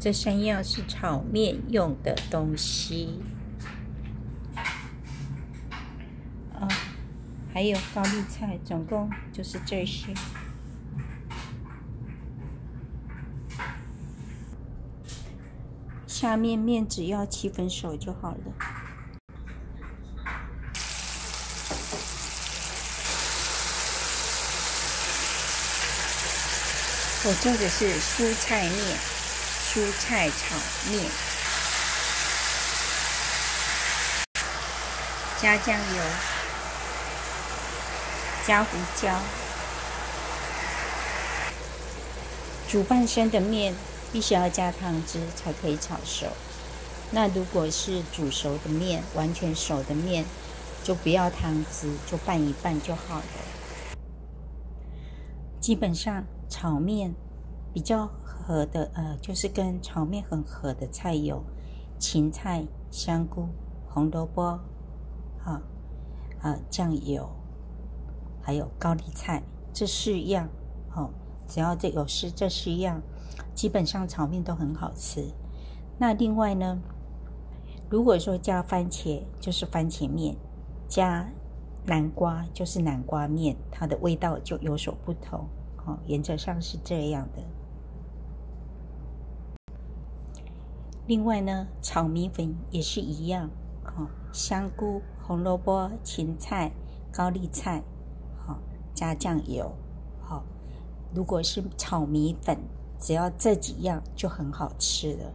这山药是炒面用的东西。啊，还有高丽菜，总共就是这些。下面面只要七分熟就好了。我做的是蔬菜面，蔬菜炒面，加酱油，加胡椒，煮半生的面。必须要加汤汁才可以炒熟。那如果是煮熟的面，完全熟的面，就不要汤汁，就拌一拌就好了。基本上炒面比较合的，呃，就是跟炒面很合的菜有芹菜、香菇、红萝卜，啊啊酱油，还有高丽菜，这四样，好，只要这有是这四样。基本上炒面都很好吃。那另外呢，如果说加番茄，就是番茄面；加南瓜，就是南瓜面，它的味道就有所不同。哦，原则上是这样的。另外呢，炒米粉也是一样。哦，香菇、红萝卜、芹菜、高丽菜，好，加酱油。好，如果是炒米粉。只要这几样就很好吃了。